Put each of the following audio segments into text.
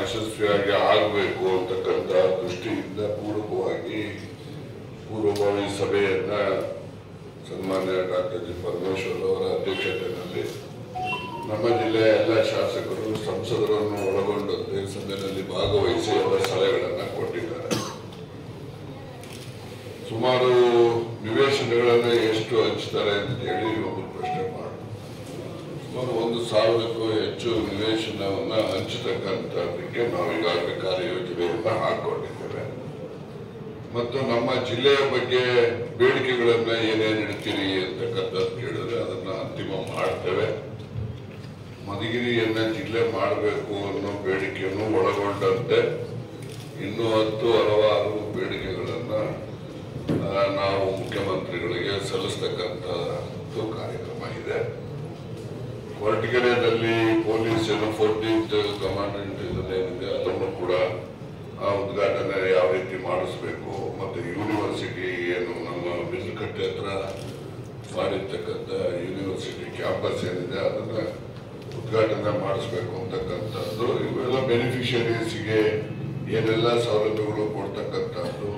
ಯಶಸ್ವಿಯಾಗಿ ಆಗಬೇಕು ಅಂತಕ್ಕಂಥ ದೃಷ್ಟಿಯಿಂದ ಪೂರಕವಾಗಿ ಪೂರ್ವಭಾವಿ ಸಭೆಯನ್ನ ಸನ್ಮಾನ್ಯ ಡಾಕ್ಟರ್ ಜಿ. ಪರಮೇಶ್ವರ್ ಅವರ ಅಧ್ಯಕ್ಷತೆಯಲ್ಲಿ ನಮ್ಮ ಜಿಲ್ಲೆಯ ಎಲ್ಲ ಶಾಸಕರು, ಸಂಸದರನ್ನು ಒಳಗೊಂಡಂತೆ ಸಭೆಯಲ್ಲಿ ಭಾಗವಹಿಸಿ ಅವರ ಸಲಹೆಗಳನ್ನು ಕೊಟ್ಟಿದ್ದಾರೆ. ಸುಮಾರು ನಿವೇಶನಗಳನ್ನು ಎಷ್ಟು ಹಂಚ್ತಾರೆ ಅಂತ ಹೇಳಿ ಒಬ್ಬರು ಪ್ರಶ್ನೆ ಮಾಡಿ. ಸುಮಾರು ಒಂದು ಸಾವಿರಕ್ಕೂ ಹೆಚ್ಚು ನಿವೇಶನವನ್ನ ಹಂಚತಕ್ಕಂಥದ್ದಕ್ಕೆ ನಾವು ಈಗಾಗಲೇ ಕಾರ್ಯಯೋಜನೆಯನ್ನ ಹಾಕೊಂಡಿದ್ದೇವೆ ಮತ್ತು ನಮ್ಮ ಜಿಲ್ಲೆಯ ಬಗ್ಗೆ ಬೇಡಿಕೆಗಳನ್ನ ಏನೇನು ಇಡ್ತೀರಿ ಅಂತಕ್ಕಂಥದ್ದು ಕೇಳಿದ್ರೆ ಅದನ್ನ ಅಂತಿಮ ಮಾಡ್ತೇವೆ. ಮಧುಗಿರಿಯನ್ನ ಜಿಲ್ಲೆ ಮಾಡಬೇಕು ಅನ್ನೋ ಬೇಡಿಕೆಯನ್ನು ಒಳಗೊಂಡಂತೆ. ಇನ್ನೂ ಹತ್ತು ಹಲವಾರು ಬೇಡಿಕೆಗಳನ್ನ ಆ, ನಾವು ಮುಖ್ಯಮಂತ್ರಿಗಳಿಗೆ ಸಲ್ಲಿಸ್ತಕ್ಕಂಥದ್ದು ಕಾರ್ಯಕ್ರಮ ಇದೆ ಕೊರಟಗೆರೆಯಲ್ಲಿ ಪೊಲೀಸ್ ಏನು ಫೋರ್ಟೀನ್ತ್ ಕಮಾಂಡೆಂಟ್ ಏನಿದೆ ಅದನ್ನು ಕೂಡ ಆ ಉದ್ಘಾಟನೆ ಯಾವ ರೀತಿ ಮಾಡಿಸ್ಬೇಕು ಮತ್ತು ಯೂನಿವರ್ಸಿಟಿ ಏನು ನಮ್ಮ ಬಿಲ್ಕಟ್ಟೆ ಹತ್ರ ಮಾಡಿರ್ತಕ್ಕಂಥ ಯೂನಿವರ್ಸಿಟಿ ಕ್ಯಾಂಪಸ್ ಏನಿದೆ, ಅದನ್ನು ಉದ್ಘಾಟನೆ ಮಾಡಿಸ್ಬೇಕು ಅಂತಕ್ಕಂಥದ್ದು. ಇವೆಲ್ಲ ಬೆನಿಫಿಷರೀಸ್ಗೆ ಏನೆಲ್ಲ ಸೌಲಭ್ಯಗಳು ಕೊಡ್ತಕ್ಕಂಥದ್ದು,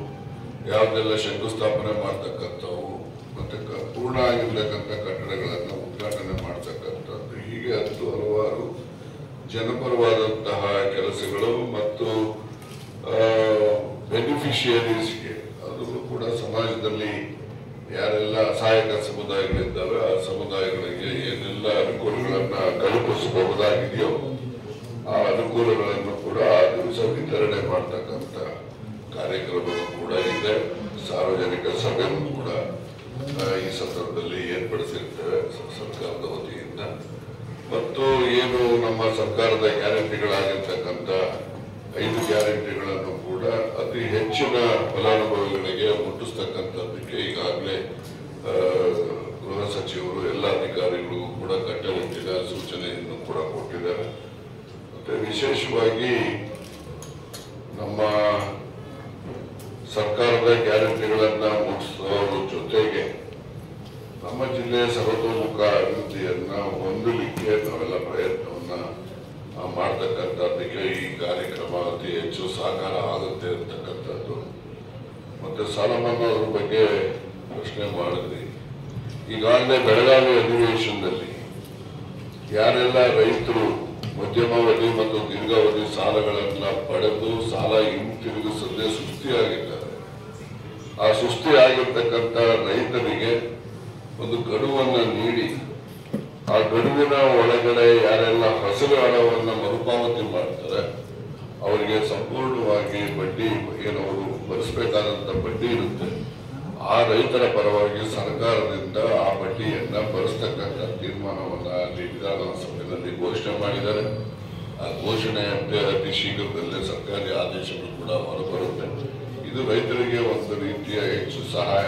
ಯಾವುದೆಲ್ಲ ಶಂಕುಸ್ಥಾಪನೆ ಮಾಡ್ತಕ್ಕಂಥವು, ಮತ್ತು ಪೂರ್ಣ ಆಗಿರ್ತಕ್ಕಂಥ ಕಟ್ಟಡಗಳನ್ನು ಉದ್ಘಾಟನೆ ಮಾಡ್ತಕ್ಕಂಥದ್ದು ಹೀಗೆ ಹತ್ತು ಹಲವಾರು ಜನಪರವಾದಂತಹ ಕೆಲಸಗಳು ಮತ್ತು ಬೆನಿಫಿಷಿಯರೀಸ್ಗೆ ಅದು ಕೂಡ ಸಮಾಜದಲ್ಲಿ ಯಾರೆಲ್ಲ ಅಸಹಾಯಕ ಸಮುದಾಯಗಳಿದ್ದಾವೆ, ಆ ಸಮುದಾಯಗಳಿಗೆ ಏನೆಲ್ಲ ಅನುಕೂಲಗಳನ್ನ ಕಲ್ಪಿಸಬಹುದಾಗಿದೆಯೋ, ಆ ಅನುಕೂಲಗಳನ್ನು ಕೂಡ ಆ ದಿವಸ ವಿತರಣೆ ಮಾಡ್ತಕ್ಕಂಥ ಕಾರ್ಯಕ್ರಮಗಳು ಕೂಡ ಇದೆ. ಸಾರ್ವಜನಿಕ ಸಭೆಯನ್ನು ಕೂಡ ಈ ಸಂದರ್ಭದಲ್ಲಿ ಏರ್ಪಡಿಸಿರ್ತೇವೆ. ಸರ್ಕಾರದ ವತಿಯಿಂದ. ಮತ್ತು ಏನು ನಮ್ಮ ಸರ್ಕಾರದ ಗ್ಯಾರಂಟಿಗಳಾಗಿರ್ತಕ್ಕಂಥ ಐದು ಗ್ಯಾರಂಟಿಗಳನ್ನು ಕೂಡ ಅತಿ ಹೆಚ್ಚಿನ ಫಲಾನುಭವಿಗಳಿಗೆ ಮುಟ್ಟಿಸ್ತಕ್ಕಂಥದ್ದಕ್ಕೆ ಈಗಾಗಲೇ ಗೃಹ ಸಚಿವರು ಎಲ್ಲ ಅಧಿಕಾರಿಗಳಿಗೂ ಕೂಡ ಕಟ್ಟುನಿಟ್ಟಿನ ಸೂಚನೆಯನ್ನು ಕೂಡ ಕೊಟ್ಟಿದ್ದಾರೆ. ಮತ್ತೆ ವಿಶೇಷವಾಗಿ ನಮ್ಮ ಸರ್ಕಾರದ ಗ್ಯಾರಂಟಿಗಳನ್ನು ಜೊತೆಗೆ ನಮ್ಮ ಜಿಲ್ಲೆಯ ಸರ್ವತೋಮುಖ ಅಭಿವೃದ್ಧಿಯನ್ನ ಹೊಂದಲಿಕ್ಕೆ ನಾವೆಲ್ಲ ಪ್ರಯತ್ನವನ್ನ ಮಾಡ್ತಕ್ಕಂಥದ್ದಕ್ಕೆ ಈ ಕಾರ್ಯಕ್ರಮ ಅತಿ ಹೆಚ್ಚು ಸಹಕಾರ ಆಗುತ್ತೆ ಅಂತಕ್ಕಂಥದ್ದು. ಮತ್ತೆ ಸಾಲ ಮನ್ನಾದ್ರ ಬಗ್ಗೆ ಪ್ರಶ್ನೆ ಮಾಡಿದ್ರಿ ಈಗಾಗಲೇ ಬೆಳಗಾವಿ ಅಧಿವೇಶನದಲ್ಲಿ ಯಾರೆಲ್ಲ ರೈತರು ಮಧ್ಯಮಾವಧಿ ಮತ್ತು ದೀರ್ಘಾವಧಿ ಸಾಲಗಳನ್ನ ಪಡೆದು ಸಾಲ ಹಿಂತಿರುಗಿಸದೆ ಸುಸ್ತಿಯಾಗಿದ್ದಾರೆ, ಆ ಸುಸ್ತಿ ಆಗಿರ್ತಕ್ಕಂಥ ರೈತರಿಗೆ ಒಂದು ಗಡುವನ್ನ ನೀಡಿ, ಆ ಗಡುವಿನ ಒಳಗಡೆ ಯಾರೆಲ್ಲ ಹಸಿರು ಹಣವನ್ನ ಮರುಪಾವತಿ ಮಾಡ್ತಾರೆ, ಅವರಿಗೆ ಸಂಪೂರ್ಣವಾಗಿ ಬಡ್ಡಿ ಏನವರು ಭರಿಸಬೇಕಾದಂತ ಬಡ್ಡಿ ಇರುತ್ತೆ. ಆ ರೈತರ ಪರವಾಗಿ ಸರ್ಕಾರದಿಂದ ಆ ಬಡ್ಡಿಯನ್ನ ಭರಿಸ್ತಕ್ಕಂಥ ತೀರ್ಮಾನವನ್ನ ಅಲ್ಲಿ ವಿಧಾನಸಭೆಯಲ್ಲಿ ಘೋಷಣೆ ಮಾಡಿದ್ದಾರೆ. ಆ ಘೋಷಣೆಯಂತೆ ಅತಿ ಶೀಘ್ರದಲ್ಲೇ ಸರ್ಕಾರಿ ಆದೇಶಗಳು ಕೂಡ ಹೊರಬರುತ್ತೆ. ಇದು ರೈತರಿಗೆ ಒಂದು ರೀತಿಯ ಹೆಚ್ಚು ಸಹಾಯ